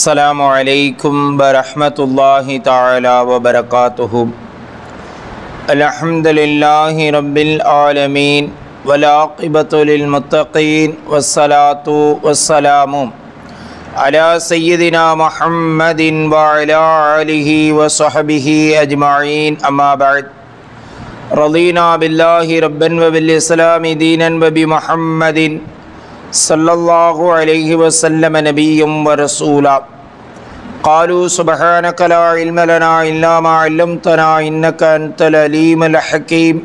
السلام علیکم ورحمۃ اللہ تعالی وبرکاتہ۔ الحمد للہ رب العالمین ولاقبۃ للمتقین والصلاۃ والسلام علی سیدنا محمد وعلی آلہ وصحبہ اجمعین، اما بعد۔ رضینا باللہ ربا وبالاسلام دینا وبمحمد۔ محمد صلی اللہ علیہ وسلم نبی و ورسولا قالوا سبحانك لا علم لنا إلا ما علمتنا إنك أنت العليم الحكيم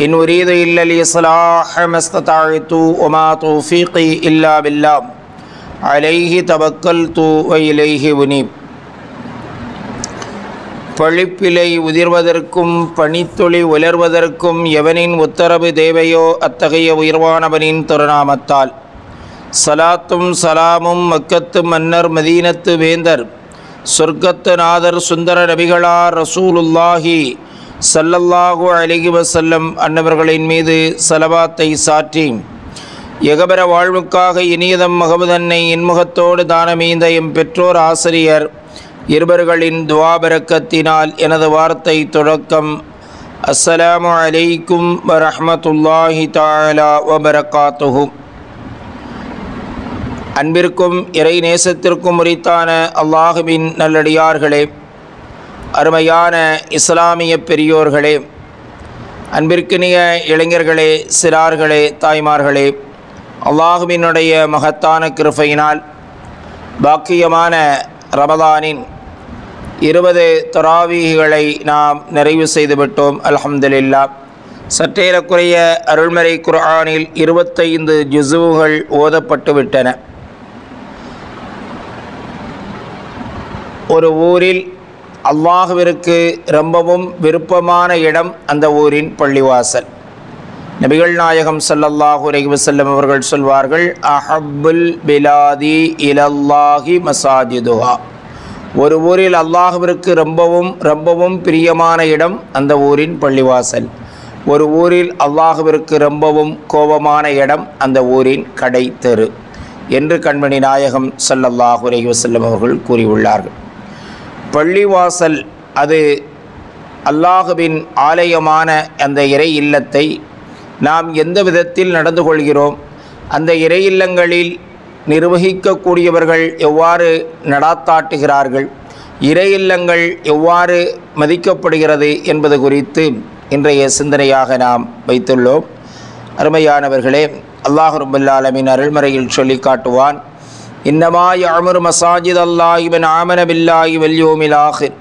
إن أريد إلا الإصلاح ما استطعت وما توفيقي إلا بالله عليه توكلت وإليه أنيب பழிப்பிலை உதிர்வதற்கும் பனித்துளி உலர்வதற்கும் எவனின் உத்தரவு தேவையோ அத்தகைய உயர்வானவனின் திருநாமத்தால். சலாத்தும் சலாமும் மக்கத்து மன்னர் மதீனத்து வேந்தர் சொர்க்கத்து நாதர் சுந்தர நபிகளார் ரசூலுல்லாஹி சல்லல்லாஹு அலிகி வசல்லம் அன்னவர்களின் மீது சலவாத்தை சாற்றி எகபர வாழ்வுக்காக இனியதம் மகபுதன்னை இன்முகத்தோடு தானமீந்த எம் பெற்றோர் ஆசிரியர் இருவர்களின் துவாபரக்கத்தினால் எனது வார்த்தை தொடக்கம். அஸ்ஸலாமு அலைக்கும் வரஹமத்துல்லாஹி தாலா வபரகாத்துஹு. அன்பிற்கும் இறை நேசத்திற்கும் உரித்தான அல்லாஹுவின் நல்லடியார்களே அருமையான இஸ்லாமிய பெரியோர்களே அன்பிற்கினிய இளைஞர்களே சிறார்களே தாய்மார்களே அல்லாஹுவினுடைய மகத்தான கிருஃபையினால் பாக்கியமான ரமதானின் இருபது தொராவீகளை நாம் நிறைவு செய்துவிட்டோம் அலமதுல்லா சற்றேறக்குறைய அருள்மறை குர்ஆனில் இருபத்தைந்து ஜுசுவுகள் ஓதப்பட்டு விட்டன ஒரு ஊரில் அல்லாஹுவிற்கு ரொம்பவும் விருப்பமான இடம் அந்த ஊரின் பள்ளிவாசல். நபிகள் நாயகம் சல்லல்லாஹு அலைஹி அவர்கள் சொல்வார்கள் அஹப்புல் பிலாதி இலல்லாஹி மசாஜிதுஹா ஒரு ஊரில் அல்லாஹுவிற்கு ரொம்பவும் ரொம்பவும் பிரியமான இடம் அந்த ஊரின் பள்ளிவாசல். ஒரு ஊரில் அல்லாஹுவிற்கு ரொம்பவும் கோபமான இடம் அந்த ஊரின் கடை தெரு என்று கண்மணி நாயகம் சல்லல்லாஹு அலைஹி அவர்கள் கூறியுள்ளார்கள். பள்ளிவாசல் அது அல்லாஹுவின் ஆலயமான அந்த இறை இல்லத்தை நாம் எந்த விதத்தில் நடந்து கொள்கிறோம்? அந்த இறை இல்லங்களில் நிர்வகிக்கக்கூடியவர்கள் எவ்வாறு நடாத்தாட்டுகிறார்கள்? இறை எவ்வாறு மதிக்கப்படுகிறது என்பது குறித்து இன்றைய சிந்தனையாக நாம் வைத்துள்ளோம். அருமையானவர்களே அல்லாஹ் ரபுல்லாலமின் அருள்மறையில் சொல்லி காட்டுவான் இன்னமாய் அமர் மசாஜித் அல்லாஹ் இவன் ஆமனபில்லாஹி வல்யோமில் ஆஹிர்.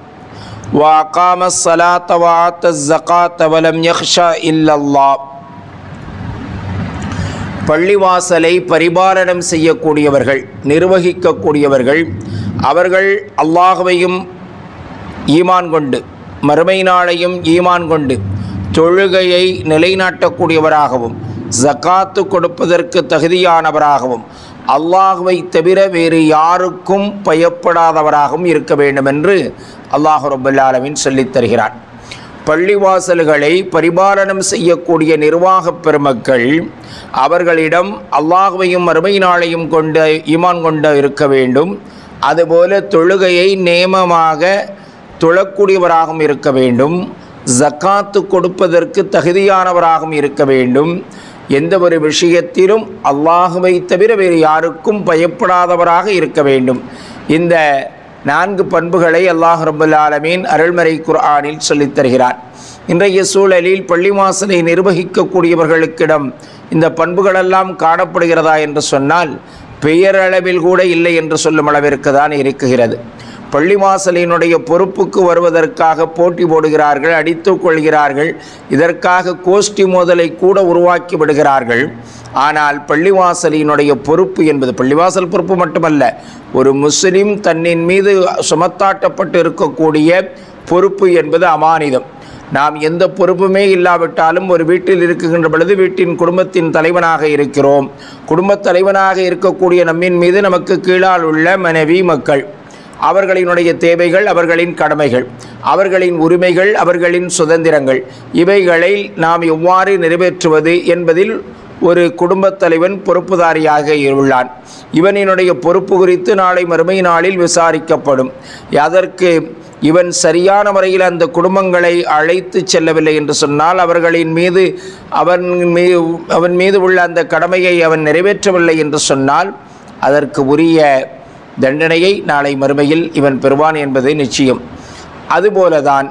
வாக்காம சலாத்த வாத்த ஜகாத்த வலம் யஹ்ஷா இல்லல்லா பள்ளிவாசலை பரிபாலனம் செய்யக்கூடியவர்கள் நிர்வகிக்கக்கூடியவர்கள் அவர்கள் அல்லாஹுவையும் ஈமான் கொண்டு மறுமை நாளையும் ஈமான் கொண்டு தொழுகையை நிலைநாட்டக்கூடியவராகவும் ஜக்காத்து கொடுப்பதற்கு தகுதியானவராகவும் அல்லாஹுவை தவிர வேறு யாருக்கும் பயப்படாதவராகவும் இருக்க வேண்டும் என்று அல்லாஹு ரபுல்லாலமின் சொல்லித் தருகிறான். பள்ளிவாசல்களை பரிபாலனம் செய்யக்கூடிய நிர்வாகப் பெருமக்கள் அவர்களிடம் அல்லாஹுவையும் மறுமை நாளையும் கொண்ட ஈமான் கொண்டு இருக்க வேண்டும். அதுபோல தொழுகையை நேமமாக தொழக்கூடியவராகவும் இருக்க வேண்டும். ஜக்காத்து கொடுப்பதற்கு தகுதியானவராகவும் இருக்க வேண்டும். எந்த ஒரு விஷயத்திலும் அல்லாஹுவை தவிர வேறு யாருக்கும் பயப்படாதவராக இருக்க வேண்டும். இந்த நான்கு பண்புகளை அல்லாஹ் ரபுல் ஆலமீன் அருள்மறை குர்ஆனில் சொல்லித் தருகிறார் இன்றைய சூழலில் பள்ளிவாசலை நிர்வகிக்கக்கூடியவர்களுக்கிடம் இந்த பண்புகளெல்லாம் காணப்படுகிறதா என்று சொன்னால் பெயரளவில் கூட இல்லை என்று சொல்லும் அளவிற்கு தான் இருக்குகிறது பள்ளிவாசலினுடைய பொறுப்புக்கு வருவதற்காக போட்டி போடுகிறார்கள் அடித்து கொள்கிறார்கள். இதற்காக கோஷ்டி மோதலை கூட உருவாக்கி விடுகிறார்கள். ஆனால் பள்ளிவாசலினுடைய பொறுப்பு என்பது பள்ளிவாசல் பொறுப்பு மட்டுமல்ல ஒரு முஸ்லிம் தன்னின் மீது சுமத்தாட்டப்பட்டு இருக்கக்கூடிய பொறுப்பு என்பது அமானிதம். நாம் எந்த பொறுப்புமே இல்லாவிட்டாலும் ஒரு வீட்டில் இருக்குகின்ற பொழுது வீட்டின் குடும்பத்தின் தலைவனாக இருக்கிறோம். குடும்பத் தலைவனாக இருக்கக்கூடிய நம்மின் மீது நமக்கு கீழால் உள்ள மனைவி மக்கள். அவர்களினுடைய தேவைகள் அவர்களின் கடமைகள் அவர்களின் உரிமைகள் அவர்களின் சுதந்திரங்கள். இவைகளை நாம் எவ்வாறு நிறைவேற்றுவது என்பதில் ஒரு குடும்பத் தலைவன் பொறுப்புதாரியாக உள்ளான். இவனினுடைய பொறுப்பு குறித்து நாளை மறுமை நாளில் விசாரிக்கப்படும். அதற்கு இவன் சரியான முறையில் அந்த குடும்பங்களை அழைத்து செல்லவில்லை என்று சொன்னால் அவர்களின் மீது அவன் மீது அவன் மீது உள்ள அந்த கடமையை அவன் நிறைவேற்றவில்லை என்று சொன்னால் அதற்கு உரிய தண்டனையை நாளை மறுமையில் இவன் பெறுவான் என்பது நிச்சயம். அதுபோலதான்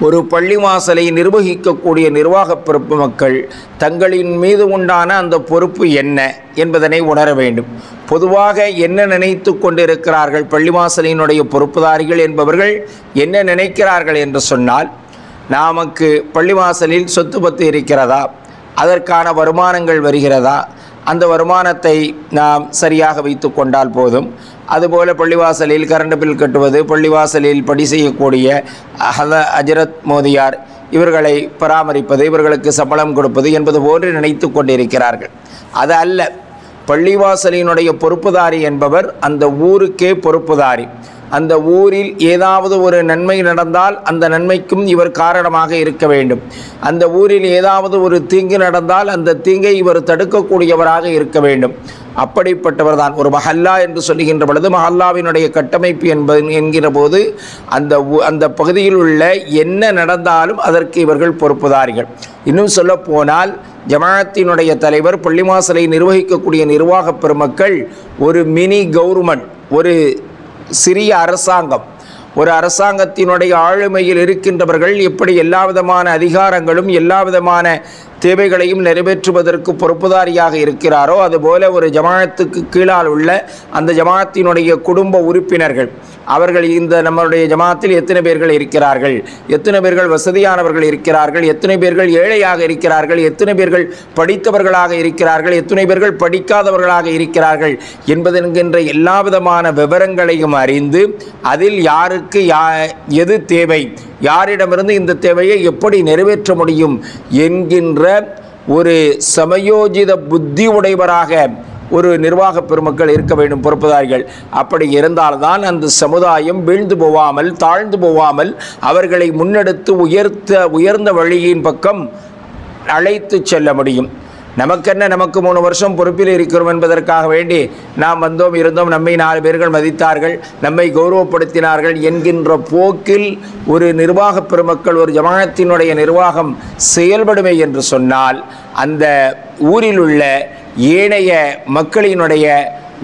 ஒரு பள்ளி வாசலை நிர்வகிக்கக்கூடிய நிர்வாக பொறுப்பு மக்கள் தங்களின் மீது உண்டான அந்த பொறுப்பு என்ன என்பதனை உணர வேண்டும். பொதுவாக என்ன நினைத்து கொண்டிருக்கிறார்கள் பள்ளிவாசலினுடைய பொறுப்புதாரிகள் என்பவர்கள் என்ன நினைக்கிறார்கள் என்று சொன்னால் நமக்கு பள்ளிவாசலில் சொத்து பத்து இருக்கிறதா? அதற்கான வருமானங்கள் வருகிறதா? அந்த வருமானத்தை நாம் சரியாக வைத்து கொண்டால் போதும். அதுபோல் பள்ளிவாசலில் கரண்ட் பில் கட்டுவது பள்ளிவாசலில் படி செய்யக்கூடிய அஹத அஜரத் மோதியார் இவர்களை பராமரிப்பது இவர்களுக்கு சம்பளம் கொடுப்பது என்பது போன்று நினைத்து கொண்டிருக்கிறார்கள். அது அல்ல. பள்ளிவாசலினுடைய பொறுப்புதாரி என்பவர் அந்த ஊருக்கே பொறுப்புதாரி. அந்த ஊரில் ஏதாவது ஒரு நன்மை நடந்தால் அந்த நன்மைக்கும் இவர் காரணமாக இருக்க வேண்டும். அந்த ஊரில் ஏதாவது ஒரு தீங்கு நடந்தால் அந்த தீங்கை இவர் தடுக்கக்கூடியவராக இருக்க வேண்டும். அப்படிப்பட்டவர் தான் ஒரு மஹல்லா என்று சொல்லுகின்ற பொழுது மஹல்லாவினுடைய கட்டமைப்பு என்பது என்கிற போது அந்த அந்த பகுதியில் உள்ள என்ன நடந்தாலும் அதற்கு இவர்கள் பொறுப்புதாரிகள். இன்னும் சொல்ல போனால் தலைவர் பள்ளிமாசலை நிர்வகிக்கக்கூடிய நிர்வாக பெருமக்கள் ஒரு மினி கவர்மெண்ட் ஒரு சிறிய அரசாங்கம். ஒரு அரசாங்கத்தினுடைய ஆளுமையில் இருக்கின்றவர்கள் எப்படி எல்லா விதமான அதிகாரங்களும் எல்லா விதமான தேவைகளையும் நிறைவேற்றுவதற்கு பொறுப்புதாரியாக இருக்கிறாரோ அதுபோல ஒரு ஜமாஅத்துக்கு கீழால் உள்ள அந்த ஜமாஅத்தினுடைய குடும்ப உறுப்பினர்கள் அவர்கள் இந்த நம்மளுடைய ஜமாத்தில் எத்தனை பேர்கள் இருக்கிறார்கள் எத்தனை பேர்கள் வசதியானவர்கள் இருக்கிறார்கள் எத்தனை பேர்கள் ஏழையாக இருக்கிறார்கள் எத்தனை பேர்கள் படித்தவர்களாக இருக்கிறார்கள் எத்தனை பேர்கள் படிக்காதவர்களாக இருக்கிறார்கள் என்பது என்கின்ற எல்லா விதமான விவரங்களையும் அறிந்து அதில் யாருக்கு யா எது தேவை யாரிடமிருந்து இந்த தேவையை எப்படி நிறைவேற்ற முடியும் என்கின்ற ஒரு சமயோஜித புத்தி உடையவராக ஒரு நிர்வாக பெருமக்கள் இருக்க வேண்டும் பொறுப்பதார்கள். அப்படி இருந்தால்தான் அந்த சமுதாயம் வீழ்ந்து போகாமல் தாழ்ந்து போகாமல் அவர்களை முன்னெடுத்து உயர்த்த உயர்ந்த வழியின் பக்கம் அழைத்து செல்ல முடியும். நமக்கென்ன நமக்கு மூணு வருஷம் பொறுப்பில் இருக்கிறோம் என்பதற்காக வேண்டி நாம் வந்தோம் இருந்தோம். நம்மை நாலு பேர்கள் மதித்தார்கள் நம்மை கௌரவப்படுத்தினார்கள் என்கின்ற போக்கில் ஒரு நிர்வாக பெருமக்கள் ஒரு ஜமானத்தினுடைய நிர்வாகம் செயல்படுமே என்று சொன்னால் அந்த ஊரில் உள்ள ஏனைய மக்களினுடைய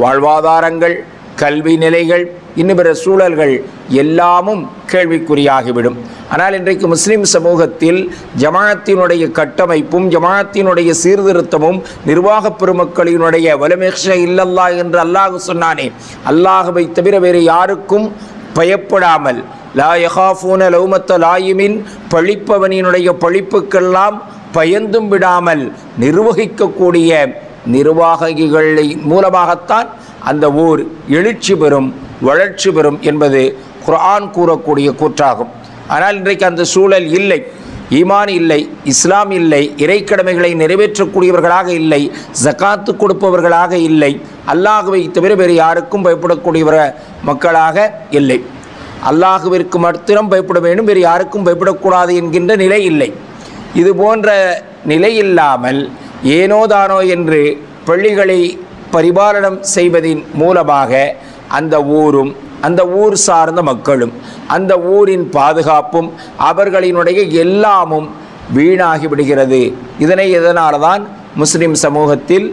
வாழ்வாதாரங்கள் கல்வி நிலைகள் இன்னும் பிற சூழல்கள் எல்லாமும் கேள்விக்குறியாகிவிடும். ஆனால் இன்றைக்கு முஸ்லீம் சமூகத்தில் ஜமாத்தினுடைய கட்டமைப்பும் ஜமாத்தினுடைய சீர்திருத்தமும் நிர்வாக பெருமக்களினுடைய வலமேஷ இல்லல்லா என்று அல்லாஹ் சொன்னானே அல்லாஹுவை தவிர வேறு யாருக்கும் பயப்படாமல் லா யஹாஃபூன லௌமத்த லாயிமின் பழிப்பவனினுடைய பழிப்புக்கெல்லாம் பயந்தும் விடாமல் நிர்வகிக்கக்கூடிய நிர்வாகிகளை மூலமாகத்தான் அந்த ஊர் எழுச்சி பெறும் வளர்ச்சி பெறும் என்பது குரான் கூறக்கூடிய கூற்றாகும். ஆனால் இன்றைக்கு அந்த சூழல் இல்லை. ஈமான் இல்லை இஸ்லாம் இல்லை இறைக்கடமைகளை நிறைவேற்றக்கூடியவர்களாக இல்லை ஜகாத்து கொடுப்பவர்களாக இல்லை அல்லாஹுவை தவிர வேறு யாருக்கும் பயப்படக்கூடியவர மக்களாக இல்லை. அல்லாஹுவிற்கு மாத்திரம் பயப்பட வேண்டும் வேறு யாருக்கும் பயப்படக்கூடாது என்கின்ற நிலை இல்லை. இது போன்ற நிலை இல்லாமல் ஏனோதானோ என்று பள்ளிகளை பரிபாலனம் செய்வதின் மூலமாக அந்த ஊரும் அந்த ஊர் சார்ந்த மக்களும் அந்த ஊரின் பாதுகாப்பும் அவர்களினுடைய எல்லாமும் வீணாகிவிடுகிறது இதனை இதனால் தான் முஸ்லிம் சமூகத்தில்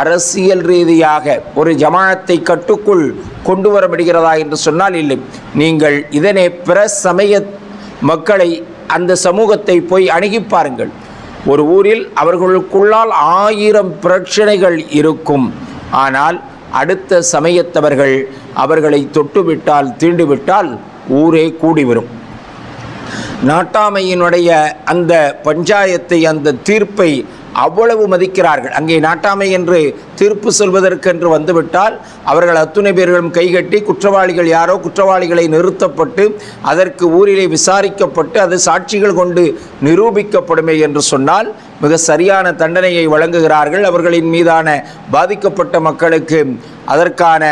அரசியல் ரீதியாக ஒரு ஜமானத்தை கட்டுக்குள் கொண்டு வர முடிகிறதா என்று சொன்னால் இல்லை. நீங்கள் இதனை பிற சமய மக்களை அந்த சமூகத்தை போய் அணுகி பாருங்கள். ஒரு ஊரில் அவர்களுக்குள்ளால் ஆயிரம் பிரச்சனைகள் இருக்கும். ஆனால் அடுத்த சமயத்தவர்கள் அவர்களை தொட்டுவிட்டால் தீண்டுவிட்டால் ஊரே கூடி வரும் நாட்டாமையினுடைய அந்த பஞ்சாயத்தை அந்த தீர்ப்பை அவ்வளவு மதிக்கிறார்கள். அங்கே நாட்டாமை என்று தீர்ப்பு சொல்வதற்கென்று வந்துவிட்டால் அவர்கள் அத்துணை பேர்களும் கைகட்டி குற்றவாளிகள் யாரோ குற்றவாளிகளை நிறுத்தப்பட்டு அதற்கு ஊரிலே விசாரிக்கப்பட்டு அது சாட்சிகள் கொண்டு நிரூபிக்கப்படுமே என்று சொன்னால் மிக சரியான தண்டனையை வழங்குகிறார்கள். அவர்களின் மீதான பாதிக்கப்பட்ட மக்களுக்கு அதற்கான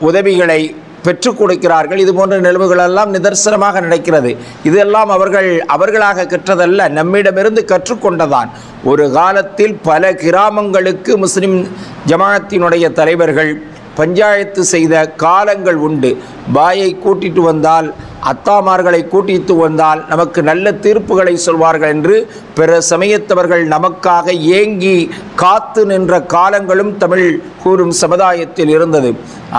உதவிகளை பெற்றுக் கொடுக்கிறார்கள். இது போன்ற நிலவுகளெல்லாம் நிதர்சனமாக நடக்கிறது. இதெல்லாம் அவர்கள் அவர்களாக கற்றதல்ல. நம்மிடமிருந்து கற்றுக்கொண்டதான் ஒரு காலத்தில் பல கிராமங்களுக்கு முஸ்லிம் ஜமாத்தினுடைய தலைவர்கள் பஞ்சாயத்து செய்த காலங்கள் உண்டு. பாயை கூட்டிட்டு வந்தால் அத்தாமார்களை கூட்டித்து வந்தால் நமக்கு நல்ல தீர்ப்புகளை சொல்வார்கள் என்று பிற சமயத்தவர்கள் நமக்காக ஏங்கி காத்து நின்ற காலங்களும் தமிழ் கூறும் சமுதாயத்தில் இருந்தது.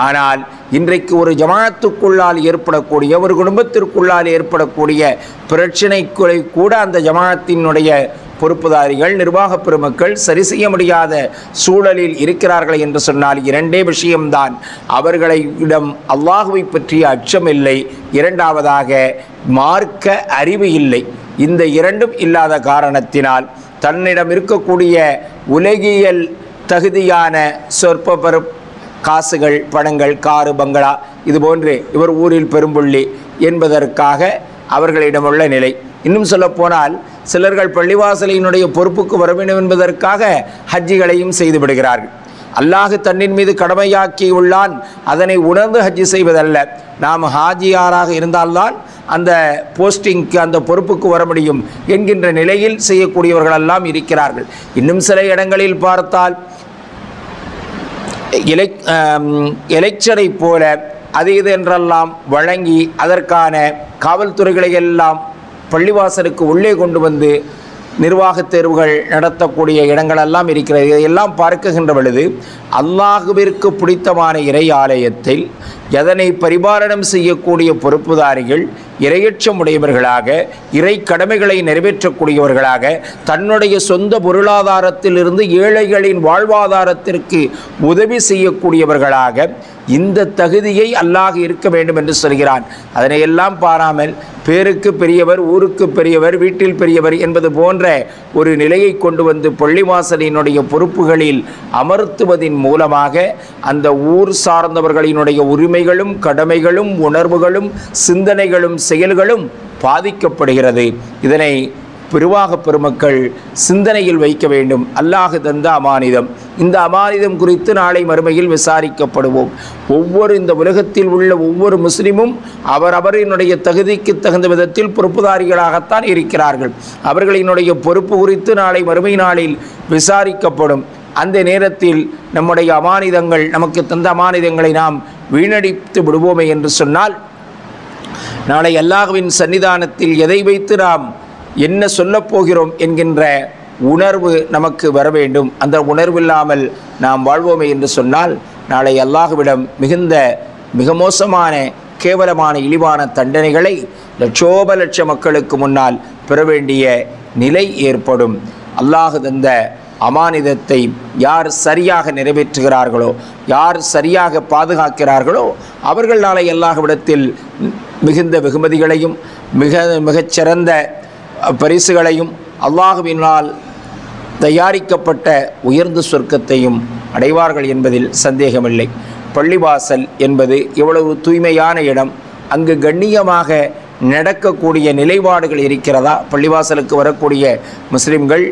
ஆனால் இன்றைக்கு ஒரு ஜமாத்துக்குள்ளால் ஏற்படக்கூடிய ஒரு குடும்பத்திற்குள்ளால் ஏற்படக்கூடிய பிரச்சனைகளை கூட அந்த ஜமாத்தினுடைய பொறுப்புதாரிகள் நிர்வாகப் பெருமக்கள் சரி செய்ய முடியாத சூழலில் இருக்கிறார்கள் என்று சொன்னால் இரண்டே விஷயம்தான். அவர்களை இடம் அல்லாஹுவை பற்றிய அச்சம் இல்லை. இரண்டாவதாக மார்க்க அறிவு இல்லை. இந்த இரண்டும் இல்லாத காரணத்தினால் தன்னிடம் இருக்கக்கூடிய உலகியல் தகுதியான சொற்ப பெரு காசுகள் பணங்கள் காரு பங்களா இது போன்று இவர் ஊரில் பெரும்புள்ளி என்பதற்காக அவர்களிடமுள்ள நிலை. இன்னும் சொல்லப்போனால் சிலர்கள் பள்ளிவாசலினுடைய பொறுப்புக்கு வர வேண்டும் என்பதற்காக ஹஜ்ஜிகளையும் செய்து விடுகிறார்கள். தன்னின் மீது கடமையாக்கியுள்ளான் அதனை உணர்ந்து ஹஜ்ஜி செய்வதல்ல. நாம் ஹாஜியாராக இருந்தால்தான் அந்த போஸ்டிங்க்கு அந்த பொறுப்புக்கு வர முடியும் என்கின்ற நிலையில் செய்யக்கூடியவர்களெல்லாம் இருக்கிறார்கள். இன்னும் சில இடங்களில் பார்த்தால் எலெக் எலெக்ஷனை போல அது இது என்றெல்லாம் வழங்கி அதற்கான காவல்துறைகளை எல்லாம் பள்ளிவாசலுக்கு உள்ளே கொண்டு வந்து நிர்வாகத் தேர்வுகள் நடத்தக்கூடிய இடங்களெல்லாம் இருக்கிறது. இதையெல்லாம் பார்க்குகின்ற பொழுது அல்லாஹுவிற்கு பிடித்தமான இறை ஆலயத்தில் எதனை பரிபாலனம் செய்யக்கூடிய பொறுப்புதாரிகள் இரையச்சம் உடையவர்களாக இறை கடமைகளை நிறைவேற்றக்கூடியவர்களாக தன்னுடைய சொந்த பொருளாதாரத்திலிருந்து ஏழைகளின் வாழ்வாதாரத்திற்கு உதவி செய்யக்கூடியவர்களாக இந்த தகுதியை அல்லாஹ் இருக்க வேண்டும் என்று சொல்கிறான். அதனை எல்லாம் பாராமல் பேருக்கு பெரியவர் ஊருக்கு பெரியவர் வீட்டில் பெரியவர் என்பது போன்ற ஒரு நிலையை கொண்டு வந்து பள்ளிவாசலினுடைய பொறுப்புகளில் அமர்த்துவதின் மூலமாக அந்த ஊர் சார்ந்தவர்களினுடைய உரிமைகளும் கடமைகளும் உணர்வுகளும் சிந்தனைகளும் செயல்களும் பாதிக்கப்படுகிறது. இதனை பெருவாக பெருமக்கள் சிந்தனையில் வைக்க வேண்டும். அல்லாஹு தந்த அமானிதம். இந்த அமானிதம் குறித்து நாளை மறுமையில் விசாரிக்கப்படுவோம். ஒவ்வொரு இந்த உலகத்தில் உள்ள ஒவ்வொரு முஸ்லிமும் அவரவரினுடைய தகுதிக்கு தகுந்த விதத்தில் பொறுப்புதாரிகளாகத்தான் இருக்கிறார்கள். அவர்களினுடைய பொறுப்பு குறித்து நாளை மறுமை நாளில் விசாரிக்கப்படும். அந்த நேரத்தில் நம்முடைய அமானிதங்கள் நமக்கு தந்த அமானிதங்களை நாம் வீணடித்து விடுவோமே என்று சொன்னால் நாளை அல்லாஹுவின் சன்னிதானத்தில் எதை வைத்து நாம் என்ன சொல்லப் போகிறோம் என்கின்ற உணர்வு நமக்கு வர வேண்டும். அந்த உணர்வில்லாமல் நாம் வாழ்வோமே என்று சொன்னால் நாளை அல்லாஹுவிடம் மிகுந்த மிக மோசமான கேவலமான இழிவான தண்டனைகளை லட்சோப லட்ச மக்களுக்கு முன்னால் பெற வேண்டிய நிலை ஏற்படும். அல்லாஹு தந்த அமானிதத்தை யார் சரியாக நிறைவேற்றுகிறார்களோ யார் சரியாக பாதுகாக்கிறார்களோ அவர்கள் நாளை எல்லாவிடத்தில் மிகுந்த வெகுமதிகளையும் மிக மிகச்சிறந்த பரிசுகளையும் அல்லாஹுவினால் தயாரிக்கப்பட்ட உயர்ந்த சொர்க்கத்தையும் அடைவார்கள் என்பதில் சந்தேகமில்லை. பள்ளிவாசல் என்பது இவ்வளவு தூய்மையான இடம். அங்கு கண்ணியமாக நடக்கக்கூடிய நிலைப்பாடுகள் இருக்கிறதா? பள்ளிவாசலுக்கு வரக்கூடிய முஸ்லிம்கள்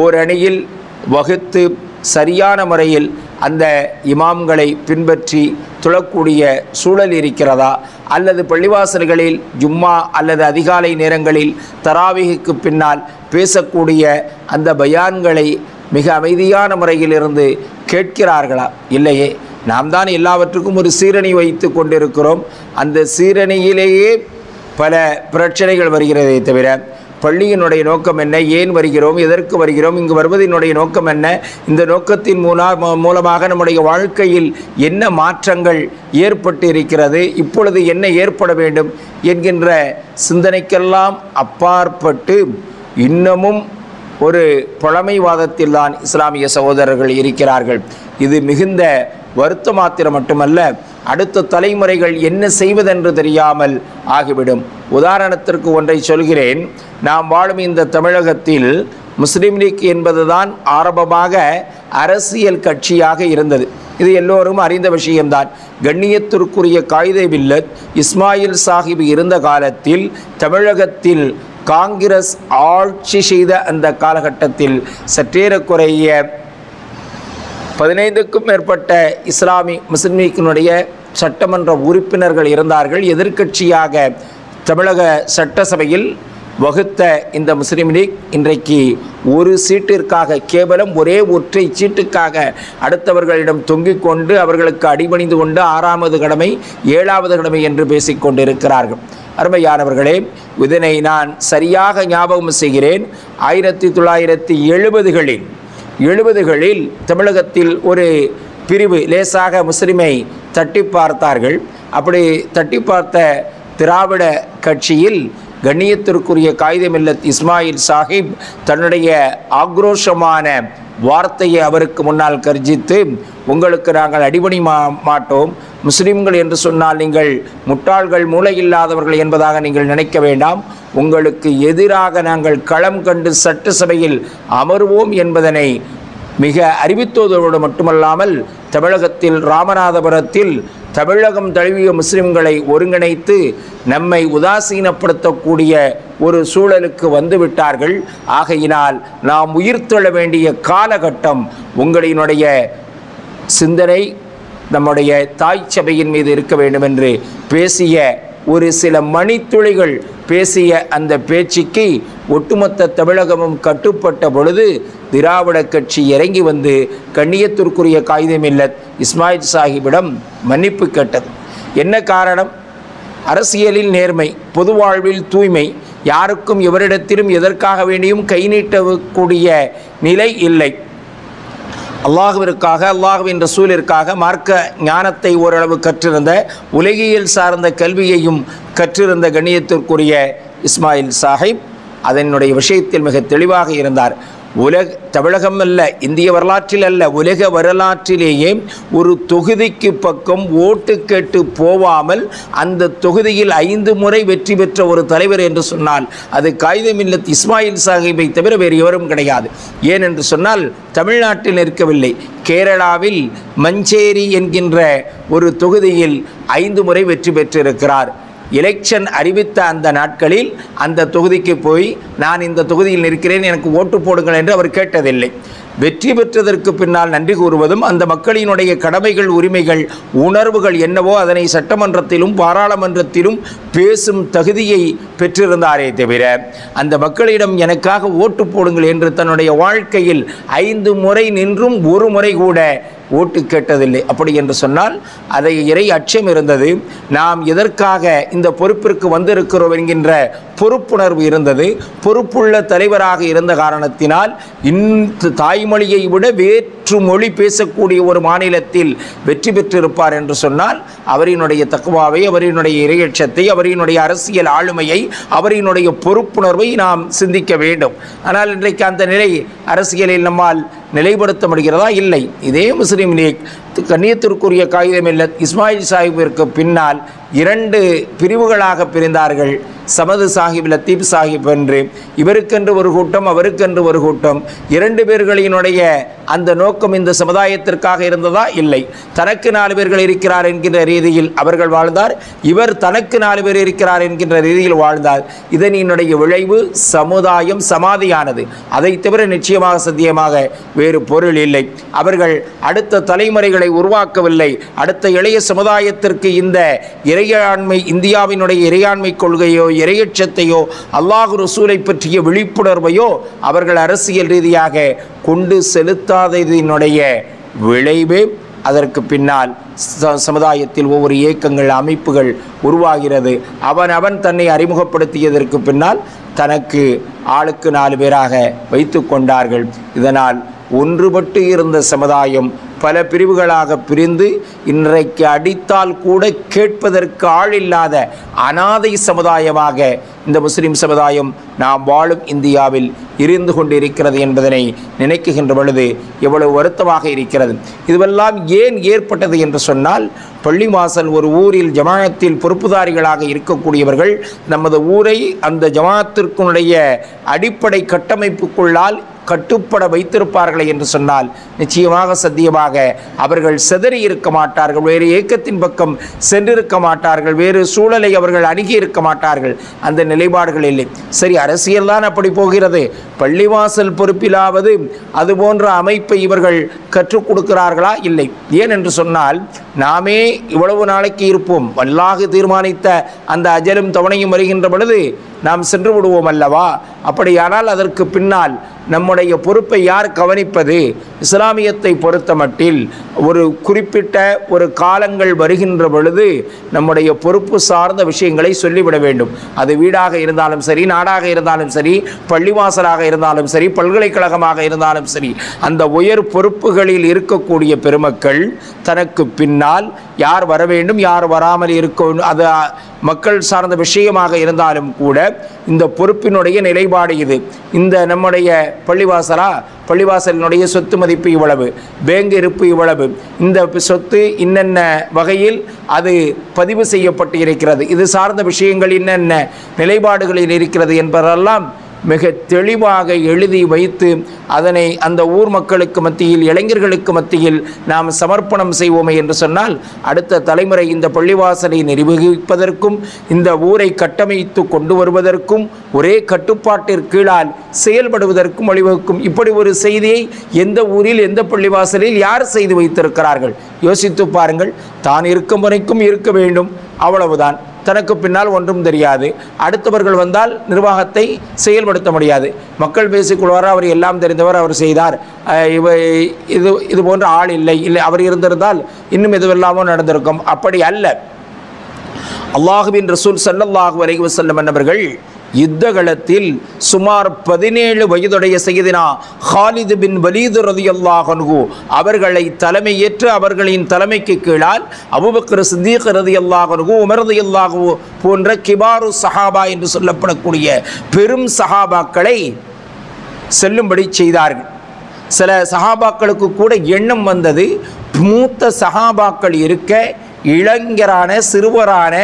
ஓரணியில் வகுத்து சரியான முறையில் அந்த இமாம்களை பின்பற்றி துளக்கூடிய சூழல் இருக்கிறதா? அல்லது பள்ளிவாசல்களில் ஜும்மா அல்லது அதிகாலை நேரங்களில் தராவிகுக்கு பின்னால் பேசக்கூடிய அந்த பயான்களை மிக அமைதியான முறையிலிருந்து கேட்கிறார்களா? இல்லையே. நாம் தான் எல்லாவற்றுக்கும் ஒரு சீரணி வைத்து கொண்டிருக்கிறோம். அந்த சீரணியிலேயே பல பிரச்சனைகள் வருகிறதே தவிர பள்ளியினுடைய நோக்கம் என்ன? ஏன் வருகிறோம்? எதற்கு வருகிறோம்? இங்கு வருவதனுடைய நோக்கம் என்ன? இந்த நோக்கத்தின் மூலா மூலமாக நம்முடைய வாழ்க்கையில் என்ன மாற்றங்கள் ஏற்பட்டு இருக்கிறது இப்பொழுது என்ன ஏற்பட வேண்டும்? என்கின்ற சிந்தனைக்கெல்லாம் அப்பாற்பட்டு இன்னமும் ஒரு பழமைவாதத்தில் தான் இஸ்லாமிய சகோதரர்கள் இருக்கிறார்கள். இது மிகுந்த வருத்த மாத்திரம் மட்டுமல்ல அடுத்த தலைமுறைகள் என்ன செய்வதென்று தெரியாமல் ஆகிவிடும். உதாரணத்திற்கு ஒன்றை சொல்கிறேன். நாம் வாழும் இந்த தமிழகத்தில் முஸ்லீம் லீக் என்பதுதான் ஆரம்பமாக அரசியல் கட்சியாக இருந்தது. இது எல்லோரும் அறிந்த விஷயம்தான். கண்ணியத்திற்குரிய காயிதே வில்லத் இஸ்மாயில் சாஹிப் இருந்த காலத்தில் தமிழகத்தில் காங்கிரஸ் ஆட்சி செய்த அந்த காலகட்டத்தில் சற்றேறக்குறைய பதினைந்துக்கும் மேற்பட்ட இஸ்லாமி முஸ்லிம்களுடைய சட்டமன்ற உறுப்பினர்கள் இருந்தார்கள். எதிர்க்கட்சியாக தமிழக சட்டசபையில் வகுத்த இந்த முஸ்லீம் லீக் இன்றைக்கு ஒரு சீட்டிற்காக கேவலம் ஒரே ஒற்றை சீட்டுக்காக அடுத்தவர்களிடம் தொங்கிக் கொண்டு அவர்களுக்கு அடிபணிந்து கொண்டு ஆறாவது கடமை ஏழாவது கடமை என்று பேசிக்கொண்டிருக்கிறார்கள் அருமையானவர்களே இதனை நான் சரியாக ஞாபகம் செய்கிறேன். ஆயிரத்தி தொள்ளாயிரத்தி எழுபதுகளில் எழுபதுகளில் தமிழகத்தில் ஒரு பிரிவு லேசாக முஸ்லிமை தட்டி பார்த்தார்கள். அப்படி தட்டி பார்த்த திராவிட கட்சியில் கண்ணியத்திற்குரிய காகிதமில்லத் இஸ்மாயில் சாஹிப் தன்னுடைய ஆக்ரோஷமான வார்த்தையை அவருக்கு முன்னால் கர்ஜித்து உங்களுக்கு நாங்கள் அடிபணி மா மாட்டோம். முஸ்லீம்கள் என்று சொன்னால் நீங்கள் முட்டாள்கள் மூளையில்லாதவர்கள் என்பதாக நீங்கள் நினைக்க வேண்டாம். உங்களுக்கு எதிராக நாங்கள் களம் கண்டு சட்டசபையில் அமர்வோம் என்பதனை மிக அறிவித்ததோடு மட்டுமல்லாமல் தமிழகத்தில் ராமநாதபுரத்தில் தமிழகம் தழுவிய முஸ்லிம்களை ஒருங்கிணைத்து நம்மை உதாசீனப்படுத்தக்கூடிய ஒரு சூழலுக்கு வந்துவிட்டார்கள். ஆகையினால் நாம் உயிர்த்தெழ வேண்டிய காலகட்டம் உங்களினுடைய சிந்தனை நம்முடைய தாய் சபையின் மீது இருக்க வேண்டும் என்று பேசிய ஒரு சில மணித்துளிகள் பேசிய அந்த பேச்சுக்கு ஒட்டுமொத்த தமிழகமும் கட்டுப்பட்ட பொழுது திராவிட கட்சி இறங்கி வந்து கண்ணியத்திற்குரிய காகிதமில்லத் இஸ்மாயில் சாஹிப்பிடம் மன்னிப்பு கேட்டது. என்ன காரணம்? அரசியலில் நேர்மை பொது வாழ்வில் தூய்மை யாருக்கும் எவரிடத்திலும் எதற்காக வேண்டியும் கை நீட்டக்கூடிய நிலை இல்லை. அல்லாஹுவிற்காக அல்லாஹுவின் ரசூலிற்காக மார்க்க ஞானத்தை ஓரளவு கற்றிருந்த உலகியல் சார்ந்த கல்வியையும் கற்றிருந்த கண்ணியத்திற்குரிய இஸ்மாயில் சாஹிப் அதனுடைய விஷயத்தில் மிக தெளிவாக இருந்தார். உலக தமிழகம் அல்ல இந்திய வரலாற்றில் அல்ல உலக வரலாற்றிலேயே ஒரு தொகுதிக்கு பக்கம் ஓட்டு கேட்டு போவாமல் அந்த தொகுதியில் ஐந்து முறை வெற்றி பெற்ற ஒரு தலைவர் என்று சொன்னால் அது காகிதமில்லத் இஸ்மாயில் சாஹிப்பை தவிர வேறு எவரும் கிடையாது. ஏன் என்று சொன்னால் தமிழ்நாட்டில் இருக்கவில்லை கேரளாவில் மஞ்சேரி என்கின்ற ஒரு தொகுதியில் ஐந்து முறை வெற்றி பெற்றிருக்கிறார். எலெக்ஷன் அறிவித்த அந்த நாட்களில் அந்த தொகுதிக்கு போய் நான் இந்த தொகுதியில் இருக்கிறேன் எனக்கு ஓட்டு போடுங்கள் என்று அவர் கேட்டதில்லை. வெற்றி பெற்றதற்கு பின்னால் நன்றி கூறுவதும் அந்த மக்களினுடைய கடமைகள் உரிமைகள் உணர்வுகள் என்னவோ அதனை சட்டமன்றத்திலும் பாராளுமன்றத்திலும் பேசும் தகுதியை பெற்றிருந்தாரே தவிர அந்த மக்களிடம் எனக்காக ஓட்டு போடுங்கள் என்று தன்னுடைய வாழ்க்கையில் ஐந்து முறை நின்றும் ஒரு முறை கூட ஓட்டு கேட்டதில்லை. அப்படி என்று சொன்னால் அதை இறை அச்சம் இருந்தது. நாம் எதற்காக இந்த பொறுப்பிற்கு வந்திருக்கிறோம் என்கின்ற பொறுப்புணர்வு இருந்தது. பொறுப்புள்ள தலைவராக இருந்த காரணத்தினால் இந்த தாய்மொழியை விட வேற்று மொழி பேசக்கூடிய ஒரு மாநிலத்தில் வெற்றி பெற்றிருப்பார் என்று சொன்னால் அவரினுடைய தக்குவாவை அவரினுடைய இரையச்சத்தை அவரினுடைய அரசியல் ஆளுமையை அவரினுடைய பொறுப்புணர்வை நாம் சிந்திக்க வேண்டும். ஆனால் இன்றைக்கு அந்த நிலை அரசியலில் நம்மால் நிலைப்படுத்த முடிகிறதா இல்லை. இதே முஸ்லீம் லீக் கண்ணியத்திற்குரிய காகிதம் இல்ல. இஸ்மாயில் சாஹிப்பிற்கு பின்னால் இரண்டு பிரிவுகளாக பிரிந்தார்கள். சமது சாஹிப் லத்தீப் சாஹிப் என்று இவருக்கென்று ஒரு கூட்டம் அவருக்கென்று ஒரு கூட்டம். இரண்டு பேர்களினுடைய அந்த நோக்கம் இந்த சமுதாயத்திற்காக இருந்ததா? இல்லை. தனக்கு நாலு பேர்கள் இருக்கிறார் என்கின்ற ரீதியில் அவர்கள் வாழ்ந்தார். இவர் தனக்கு நாலு பேர் இருக்கிறார் என்கின்ற ரீதியில் வாழ்ந்தார். இதனினுடைய விளைவு சமுதாயம் சமாதியானது. அதை தவிர நிச்சயமாக சத்தியமாக வேறு பொருள் இல்லை. அவர்கள் அடுத்த தலைமுறைகளை உருவாக்கவில்லை. அடுத்த இளைய சமுதாயத்திற்கு இந்த இறையாண்மை இந்தியாவினுடைய இறையாண்மை கொள்கையோ இறையச்சத்தையோ அல்லாஹு ரசூலை பற்றிய விழிப்புணர்வையோ அவர்கள் அரசியல் ரீதியாக கொண்டு செலுத்தாததினுடைய விளைவே அதற்கு பின்னால் சமுதாயத்தில் ஒவ்வொரு இயக்கங்கள் அமைப்புகள் உருவாகிறது. அவன் அவன் தன்னை அறிமுகப்படுத்தியதற்கு பின்னால் தனக்கு ஆளுக்கு நாலு பேராக வைத்து கொண்டார்கள். இதனால் ஒன்றுபட்டு இருந்த சமுதாயம் பல பிரிவுகளாக பிரிந்து இன்றைக்கு அடித்தால் கூட கேட்பதற்கு ஆள் இல்லாத அனாதை சமுதாயமாக இந்த முஸ்லிம் சமுதாயம் நாம் வாழும் இந்தியாவில் இருந்து கொண்டிருக்கிறது என்பதனை நினைக்குகின்ற பொழுது எவ்வளவு வருத்தமாக இருக்கிறது. இதுவெல்லாம் ஏன் ஏற்பட்டது என்று சொன்னால் பள்ளிவாசல் ஒரு ஊரில் ஜமாயத்தில் பொறுப்புதாரிகளாக இருக்கக்கூடியவர்கள் நமது ஊரை அந்த ஜமாஅத்திற்குடைய அடிப்படை கட்டமைப்புக்குள்ளால் கட்டுப்பட வைத்திருப்பார்களே என்று சொன்னால் நிச்சயமாக சத்தியமாக அவர்கள் சிதறி இருக்க மாட்டார்கள் வேறு இயக்கத்தின் பக்கம் சென்றிருக்க மாட்டார்கள் வேறு சூழலை அவர்கள் அணுகி இருக்க மாட்டார்கள். அந்த நிலைப்பாடுகள் இல்லை. சரி அரசியல் தான் அப்படி போகிறது. பள்ளிவாசல் பொறுப்பிலாவது அது போன்ற அமைப்பை இவர்கள் கற்றுக் கொடுக்கிறார்களா? இல்லை. ஏன் என்று சொன்னால் நாமே இவ்வளவு நாளைக்கு இருப்போம். வல்லாக தீர்மானித்த அந்த அஜலும் தவணையும் வருகின்ற பொழுது நாம் சென்று விடுவோம் அல்லவா? அப்படியானால் அதற்கு பின்னால் நம்முடைய பொறுப்பை யார் கவனிப்பது? இஸ்லாமியத்தை பொறுத்த மட்டில் ஒரு குறிப்பிட்ட ஒரு காலங்கள் வருகின்ற பொழுது நம்முடைய பொறுப்பு சார்ந்த விஷயங்களை சொல்லிவிட வேண்டும். அது வீடாக இருந்தாலும் சரி நாடாக இருந்தாலும் சரி பள்ளிவாசலாக இருந்தாலும் சரி பல்கலைக்கழகமாக இருந்தாலும் சரி அந்த உயர் பொறுப்புகளில் இருக்கக்கூடிய பெருமக்கள் தனக்கு பின்னால் யார் வர வேண்டும் யார் வராமல் இருக்க அது மக்கள் சார்ந்த விஷயமாக இருந்தாலும் கூட இந்த பொறுப்பினுடைய நிலைப்பாடு இது. இந்த நம்முடைய பள்ளிவாசலா பள்ளிவாசலினுடைய சொத்து மதிப்பு இவ்வளவு பேங்க் இருப்பு இவ்வளவு. இந்த சொத்து இன்னென்ன வகையில் அது பதிவு செய்யப்பட்டு இருக்கிறது? இது சார்ந்த விஷயங்கள் என்னென்ன நிலைப்பாடுகளில் இருக்கிறது என்பதெல்லாம் மிக தெளிவாக எழுதி வைத்து அதனை அந்த ஊர் மக்களுக்கு மத்தியில் இளைஞர்களுக்கு மத்தியில் நாம் சமர்ப்பணம் செய்வோமே என்று சொன்னால் அடுத்த தலைமுறை இந்த பள்ளிவாசலை நிர்வகிப்பதற்கும் இந்த ஊரை கட்டமைத்து கொண்டு வருவதற்கும் ஒரே கட்டுப்பாட்டிற்கீழால் செயல்படுவதற்கும் வழிவகுக்கும். இப்படி ஒரு செய்தியை எந்த ஊரில் எந்த பள்ளிவாசலில் யார் செய்து வைத்திருக்கிறார்கள்? யோசித்து பாருங்கள். தான் இருக்கும் வரைக்கும் இருக்க வேண்டும். அவ்வளவுதான். தனக்கு பின்னால் ஒன்றும் தெரியாது. அடுத்தவர்கள் வந்தால் நிர்வாகத்தை செயல்படுத்த முடியாது. மக்கள் பேசிக்கொள்வார் அவர் எல்லாம் தெரிந்தவர் அவர் செய்தார். இவ இது இது போன்ற ஆள் இல்லை. இல்லை அவர் இருந்திருந்தால் இன்னும் எதுவெல்லாமோ நடந்திருக்கும். அப்படி அல்ல. அல்லாஹுவின் ரசூல் ஸல்லல்லாஹு அலைஹி வஸல்லம் என்பவர்கள் யுத்த களத்தில் சுமார் பதினேழு வயதுடைய செய்தினா ஹாலிது பின் வலீது ரதியல்லாஹ் அவர்களை தலைமையேற்று அவர்களின் தலைமைக்கு கீழால் அபூபக்கர் சித்தீக் ரதியல்லாஹ் அன்ஹு போன்ற கிபாரு சஹாபா என்று சொல்லப்படக்கூடிய பெரும் சஹாபாக்களை செல்லும்படி செய்தார்கள். சில சஹாபாக்களுக்கு கூட எண்ணம் வந்தது மூத்த சஹாபாக்கள் இருக்க இளைஞரான சிறுவரான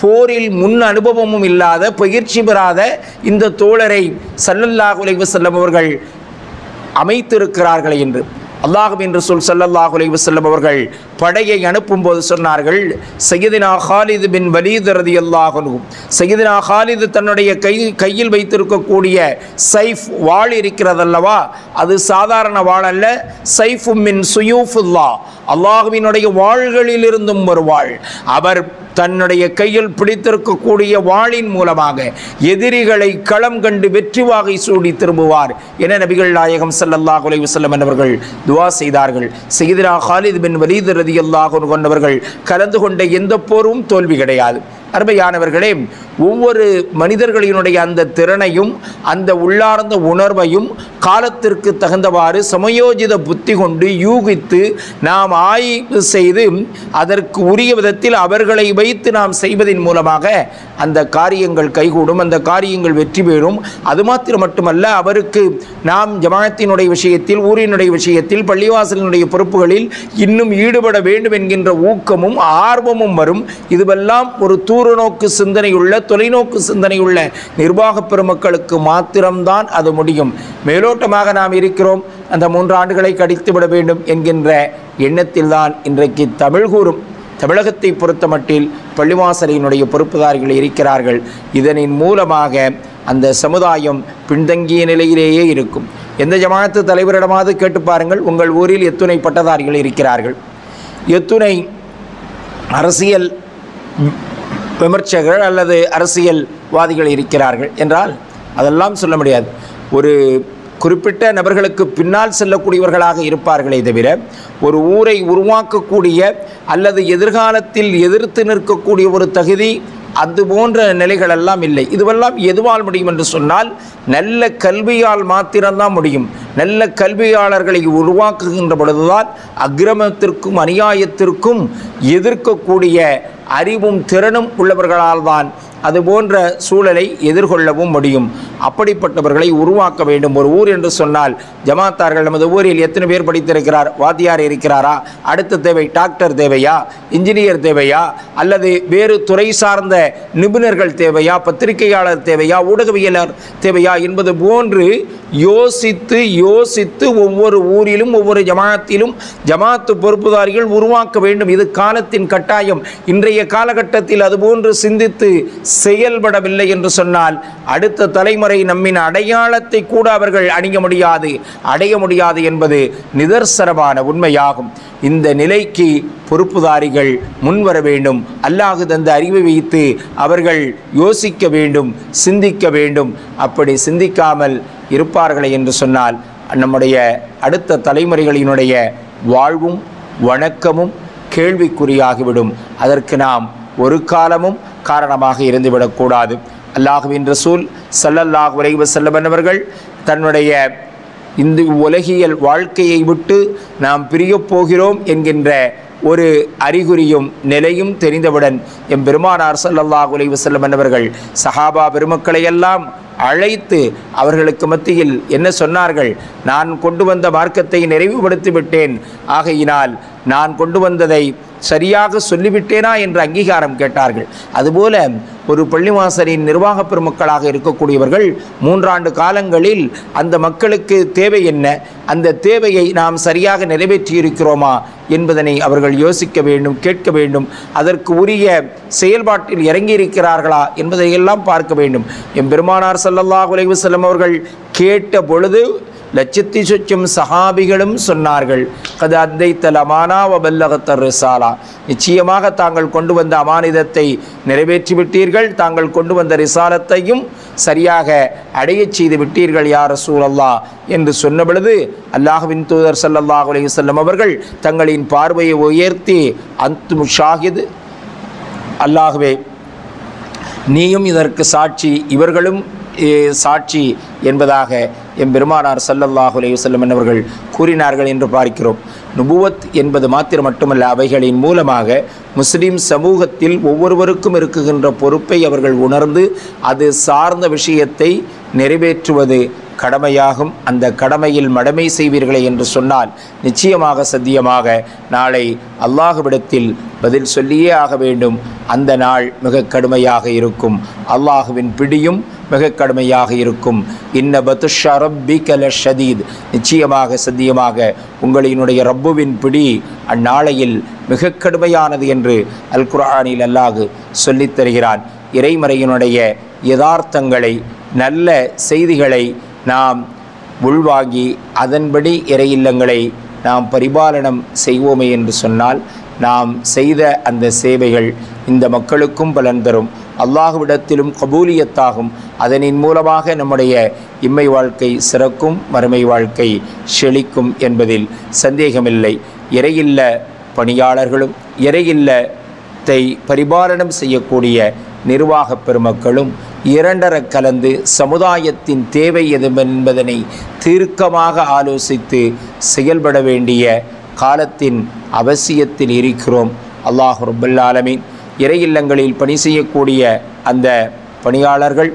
போரில் முன் அனுபவமும் இல்லாத பயிற்சி பெறாத இந்த தோழரை சல்லல்லாஹ் அலைஹி செல்லும் அவர்கள் அமைத்திருக்கிறார்கள் என்று. அல்லாஹுவின் ரசூல் சல்லல்லாஹ் அலைஹி செல்லும் அவர்கள் படையை அனுப்பும்போது சொன்னார்கள் சையதினா ஹாலிது பின் வலீத் ரதி அல்லாஹனும் சையதினா ஹாலிது தன்னுடைய கை கையில் வைத்திருக்கக்கூடிய சைஃப் வாள் இருக்கிறதல்லவா? அது சாதாரண வாள் அல்ல. சைஃபு மின் சுயூஃபுல்லா. அல்லாஹுவினுடைய வாள்களிலிருந்தும் ஒரு வாள். அவர் தன்னுடைய கையில் பிடித்திருக்கக்கூடிய வாளின் மூலமாக எதிரிகளை களம் கண்டு வெற்றி வாகை சூடி திரும்புவார் என நபிகள் நாயகம் சல்லல்லாஹ் அலைஹி வஸல்லம் என்பவர்கள் துவா செய்தார்கள். செய்திரா ஹாலித் பின் வலீத் ரதியல்லாஹு கொண்டவர்கள் கலந்து கொண்ட எந்த போரும் தோல்வி கிடையாது. அருமையானவர்களே ஒவ்வொரு மனிதர்களினுடைய அந்த திறனையும் அந்த உள்ளார்ந்த உணர்வையும் காலத்திற்கு தகுந்தவாறு சமயோஜித புத்தி கொண்டு யூகித்து நாம் ஆய்வு செய்து அதற்கு உரிய விதத்தில் அவர்களை வைத்து நாம் செய்வதன் மூலமாக அந்த காரியங்கள் கைகூடும் அந்த காரியங்கள் வெற்றி பெறும். அது மாத்திரம் மட்டுமல்ல அவருக்கு நாம் ஜமானத்தினுடைய விஷயத்தில் ஊரினுடைய விஷயத்தில் பள்ளிவாசலினுடைய பொறுப்புகளில் இன்னும் ஈடுபட வேண்டும் என்கின்ற ஊக்கமும் ஆர்வமும் வரும். இதுவெல்லாம் ஒரு தூரநோக்கு சிந்தனையுள்ள தொலைநோக்கு சிந்தனையுள்ள நிர்வாக பெருமக்களுக்கு மாத்திரம்தான் அது முடியும். மேலோட்டமாக நாம் இருக்கிறோம். அந்த மூன்று ஆண்டுகளை கடித்து விட வேண்டும் என்கின்ற எண்ணத்தில்தான் இன்றைக்கு தமிழ் கூறும். தமிழகத்தை பொறுத்தமட்டில் பள்ளிவாசலினுடைய பொறுப்புதாரிகள் இருக்கிறார்கள். இதனின் மூலமாக அந்த சமுதாயம் பின்தங்கிய நிலையிலேயே இருக்கும். எந்த ஜமாத்து தலைவரிடமாவது கேட்டு பாருங்கள். உங்கள் ஊரில் எத்துணை பட்டதாரிகள் இருக்கிறார்கள். எத்துணை அரசியல் விமர்சகர்கள் அல்லது அரசியல்வாதிகள் இருக்கிறார்கள் என்றால் அதெல்லாம் சொல்ல முடியாது. ஒரு குறிப்பிட்ட நபர்களுக்கு பின்னால் செல்லக்கூடியவர்களாக இருப்பார்களே தவிர ஒரு ஊரை உருவாக்கக்கூடிய அல்லது எதிர்காலத்தில் எதிர்த்து நிற்கக்கூடிய ஒரு தகுதி அது போன்ற நிலைகள் எல்லாம் இல்லை. இதுவெல்லாம் எதுவால் முடியும் என்று சொன்னால் நல்ல கல்வியால் மாத்திரம்தான் முடியும். நல்ல கல்வியாளர்களை உருவாக்குகின்ற பொழுதுதான் அக்கிரமத்திற்கும் அநியாயத்திற்கும் எதிர்க்கக்கூடிய அறிவும் திறனும் உள்ளவர்களால் தான் அது போன்ற சூழலை எதிர்கொள்ளவும் முடியும். அப்படிப்பட்டவர்களை உருவாக்க வேண்டும். ஒரு ஊர் என்று சொன்னால் ஜமாத்தார்கள் நமது ஊரில் எத்தனை பேர் படித்திருக்கிறார்? வாத்தியார் இருக்கிறாரா? அடுத்த தேவை டாக்டர் தேவையா? இன்ஜினியர் தேவையா? அல்லது வேறு துறை சார்ந்த நிபுணர்கள் தேவையா? பத்திரிகையாளர் தேவையா? ஊடகவியலர் தேவையா? என்பது போன்று யோசித்து யோசித்து ஒவ்வொரு ஊரிலும் ஒவ்வொரு ஜமாத்திலும் ஜமாத்து பொறுப்புதாரிகள் உருவாக்க வேண்டும். இது காலத்தின் கட்டாயம். இன்றைய காலகட்டத்தில் அதுபோன்று சிந்தித்து செயல்படவில்லை என்று சொன்னால் அடுத்த தலைமுறை நம்மின் அடையாளத்தை கூட அவர்கள் அணிய முடியாது அடைய முடியாது என்பது நிதர்சனமான உண்மையாகும். இந்த நிலைக்கு பொறுப்புதாரிகள் முன்வர வேண்டும் அல்லாஹு தந்த அறிவை வைத்து அவர்கள் யோசிக்க வேண்டும் சிந்திக்க வேண்டும். அப்படி சிந்திக்காமல் இருப்பார்களே என்று சொன்னால் நம்முடைய அடுத்த தலைமுறைகளினுடைய வாழ்வும் வணக்கமும் கேள்விக்குறியாகிவிடும். அதற்கு நாம் ஒரு காலமும் காரணமாக இருந்துவிடக்கூடாது அல்லாஹுவின் ரசூல் சல்லல்லாஹ் உரைவ செல்லவனவர்கள் தன்னுடைய இந்த உலகியல் வாழ்க்கையை விட்டு நாம் பிரியப் போகிறோம் என்கின்ற ஒரு அறிகுறியும் நிலையும் தெரிந்தவுடன் எம் பெருமானார் சல்லல்லாஹ் உலைவு செல்லமன்னவர்கள் சஹாபா பெருமக்களை எல்லாம் அழைத்து அவர்களுக்கு மத்தியில் என்ன சொன்னார்கள்? நான் கொண்டு வந்த மார்க்கத்தை நிறைவுபடுத்தி விட்டேன் ஆகையினால் நான் கொண்டு வந்ததை சரியாக சொல்லிவிட்டேனா என்று அங்கீகாரம் கேட்டார்கள். அதுபோல ஒரு பள்ளிவாசலின் நிர்வாக பெருமக்களாக இருக்கக்கூடியவர்கள் மூன்றாண்டு காலங்களில் அந்த மக்களுக்கு தேவை என்ன அந்த தேவையை நாம் சரியாக நிறைவேற்றியிருக்கிறோமா என்பதனை அவர்கள் யோசிக்க வேண்டும் கேட்க வேண்டும். அதற்கு உரிய செயல்பாட்டில் இறங்கியிருக்கிறார்களா என்பதையெல்லாம் பார்க்க வேண்டும். எம்பெருமானார் சல்லல்லா உலகம் செல்லும் அவர்கள் கேட்ட பொழுது லட்சத்தி சுற்றும் சஹாபிகளும் சொன்னார்கள் கது அத்தை தலமானா வபல்லகத்தர் ரிசாலா. நிச்சயமாக தாங்கள் கொண்டு வந்த அமானிதத்தை நிறைவேற்றி விட்டீர்கள் தாங்கள் கொண்டு வந்த ரிசாலத்தையும் சரியாக அடையச் செய்து விட்டீர்கள் யார் சூழல்லா என்று சொன்ன பொழுது அல்லாஹுவின் தூதர் ஸல்லல்லாஹு அலைஹி அவர்கள் தங்களின் பார்வையை உயர்த்தி அந்து ஷாஹிது. அல்லாகவே நீயும் இதற்கு சாட்சி இவர்களும் சாட்சி என்பதாக எம் பெருமானார் அலையுசல்லம் என்பவர்கள் கூறினார்கள் என்று பார்க்கிறோம். நுபுவத் என்பது மாத்திரம் மட்டுமல்ல அவைகளின் மூலமாக முஸ்லிம் சமூகத்தில் ஒவ்வொருவருக்கும் இருக்குகின்ற பொறுப்பை அவர்கள் உணர்ந்து அது சார்ந்த விஷயத்தை நிறைவேற்றுவது கடமையாகும். அந்த கடமையில் மடமை செய்வீர்களே என்று சொன்னால் நிச்சயமாக சத்தியமாக நாளை அல்லாஹுவிடத்தில் பதில் சொல்லியே ஆக வேண்டும். அந்த நாள் மிக கடுமையாக இருக்கும். அல்லாஹுவின் பிடியும் மிக கடுமையாக இருக்கும். இன்ன பத்துஷா ரப்பி கல ஷதீத் நிச்சயமாக சத்தியமாக உங்களினுடைய ரப்புவின் பிடி அந்நாளையில் மிக கடுமையானது என்று அல் குரானில் அல்லாஹ் சொல்லித் தருகிறான். இறைமறையினுடைய யதார்த்தங்களை நல்ல செய்திகளை நாம் உள்வாங்கி அதன்படி இறை இல்லங்களை நாம் பரிபாலனம் செய்வோமே என்று சொன்னால் நாம் செய்த அந்த சேவைகள் இந்த மக்களுக்கும் பலன் தரும். அல்லாஹுவிடத்திலும் கபூலியத்தாகும். அதனின் மூலமாக நம்முடைய இம்மை வாழ்க்கை சிறக்கும் மறுமை வாழ்க்கை செழிக்கும் என்பதில் சந்தேகமில்லை. இறையில்ல பணியாளர்களும் இறையில்லத்தை பரிபாலனம் செய்யக்கூடிய நிர்வாகப் பெருமக்களும் இரண்டர கலந்து சமுதாயத்தின் தேவை எது என்பதனை தீர்க்கமாக ஆலோசித்து செயல்பட வேண்டிய காலத்தின் அவசியத்தில் இருக்கிறோம். அல்லாஹ் ரபுல் இறை இல்லங்களில் பணி செய்யக்கூடிய அந்த பணியாளர்கள்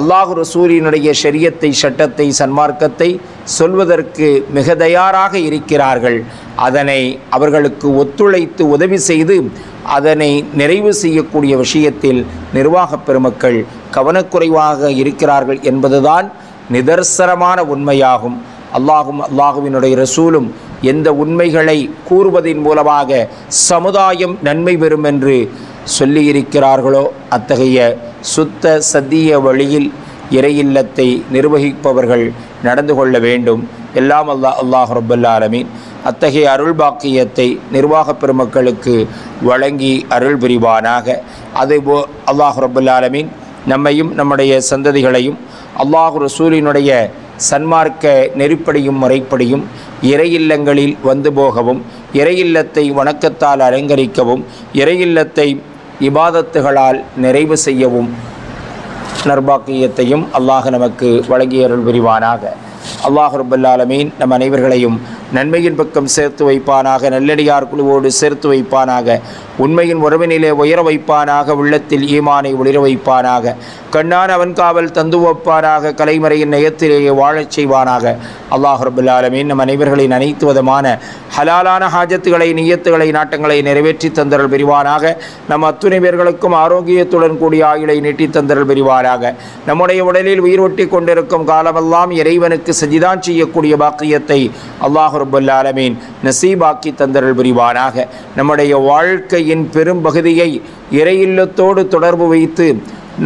அல்லாஹு ரசூலினுடைய ஷரியத்தை சட்டத்தை சன்மார்க்கத்தை சொல்வதற்கு மிக தயாராக இருக்கிறார்கள். அதனை அவர்களுக்கு ஒத்துழைத்து உதவி செய்து அதனை நிறைவு செய்யக்கூடிய விஷயத்தில் நிர்வாகப் பெருமக்கள் கவனக்குறைவாக இருக்கிறார்கள் என்பதுதான் நிதர்சனமான உண்மையாகும். அல்லாஹும் அல்லாஹுவினுடைய ரசூலும் எந்த உண்மைகளை கூறுவதின் மூலமாக சமுதாயம் நன்மை பெறும் என்று சொல்லியிருக்கிறார்களோ அத்தகைய சுத்த சத்திய வழியில் இறையில்லத்தை நிர்வகிப்பவர்கள் நடந்து கொள்ள வேண்டும். எல்லாம் அல்லா அல்லாஹ் ரபுல்லாலமீன் அத்தகைய அருள் பாக்கியத்தை நிர்வாகப் பெருமக்களுக்கு வழங்கி அருள் புரிவானாக. அதுபோ அல்லாஹ் ரபுல்லாலமீன் நம்மையும் நம்முடைய சந்ததிகளையும் அல்லாஹ் ரசூலினுடைய சன்மார்க்க நெறிப்படியும் முறைப்படியும் இறையில்லங்களில் வந்து போகவும் இறையில்லத்தை வணக்கத்தால் அலங்கரிக்கவும் இறையில்லத்தை இபாதத்துகளால் நிறைவு செய்யவும் நர்பாக்கியத்தையும் அல்லாஹ் நமக்கு வழங்கியருள் விரிவானாக அல்லாஹ் ரபுல்லாலமீன் நம் அனைவர்களையும் நன்மையின் பக்கம் சேர்த்து வைப்பானாக நல்லடியார் குழுவோடு சேர்த்து வைப்பானாக உண்மையின் உறவினிலே உயர வைப்பானாக உள்ளத்தில் ஈமானை ஒளிர வைப்பானாக கண்ணான் அவன் காவல் தந்து வைப்பானாக கலைமறையின் நயத்திலேயே வாழச் செய்வானாக. அல்லாஹ் ரபுல்லாலமீன் நம் அனைவர்களின் அனைத்து விதமான ஹலாலான ஹாஜத்துகளை நியத்துகளை நாட்டங்களை நிறைவேற்றி தந்தரல் பிரிவானாக நம் அத்துணை பேர்களுக்கும் ஆரோக்கியத்துடன் கூடிய ஆயுளை நீட்டி தந்தரல் பிரிவானாக நம்முடைய உடலில் உயிர் ஒட்டி கொண்டிருக்கும் காலமெல்லாம் இறைவனுக்கு சஜிதான் செய்யக்கூடிய பாக்கியத்தை அல்லாஹ் ரபுல் ஆலமீன் நசீபாக்கி தந்தரல் புரிவானாக. நம்முடைய வாழ்க்கையின் பெரும் பகுதியை இறையில்லத்தோடு தொடர்பு வைத்து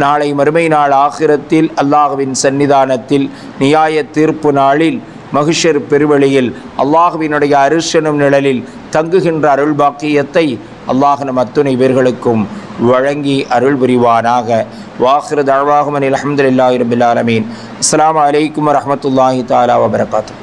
நாளை மறுமை நாள் ஆகிரத்தில் அல்லாஹுவின் சன்னிதானத்தில் நியாய தீர்ப்பு நாளில் மகிஷர் பெருவெளியில் அல்லாஹுவினுடைய அரிசனும் நிழலில் தங்குகின்ற அருள் பாக்கியத்தை அல்லாஹ் நம் அத்துணை பேர்களுக்கும் வழங்கி அருள் புரிவானாக. வாஹிரு தழ்வாகுமன் அஹமதுல்லாஹி ரபில் ஆலமீன். அஸ்ஸலாமு அலைக்கும் வரமத்துல்லாஹி தாலா வபரகாத்து